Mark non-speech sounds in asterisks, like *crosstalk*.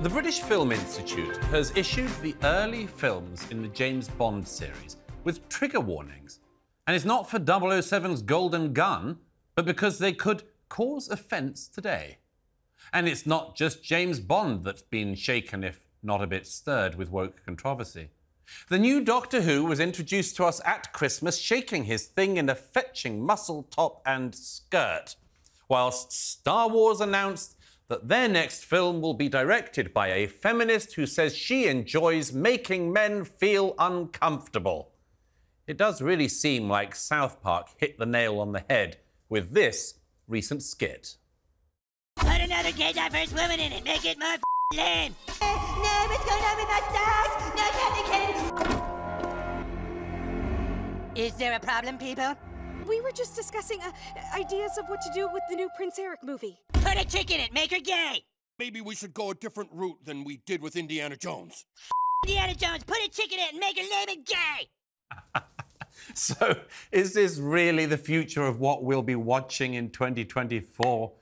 The British Film Institute has issued the early films in the James Bond series with trigger warnings. And it's not for 007's Golden Gun, but because they could cause offence today. And it's not just James Bond that's been shaken, if not a bit stirred, with woke controversy. The new Doctor Who was introduced to us at Christmas, shaking his thing in a fetching muscle top and skirt, whilst Star Wars announced that their next film will be directed by a feminist who says she enjoys making men feel uncomfortable. It does really seem like South Park hit the nail on the head with this recent skit. Put another gay diverse woman in it. Make it more lame. No, what's going on with my stars? No, Captain Kennedy. Is there a problem, people? We were just discussing uh, ideas of what to do with the new Prince Eric movie. Put a chick in it. Make her gay. Maybe we should go a different route than we did with Indiana Jones. *laughs* Indiana Jones, put a chick in it and make her lame and gay. *laughs* So, is this really the future of what we'll be watching in 2024?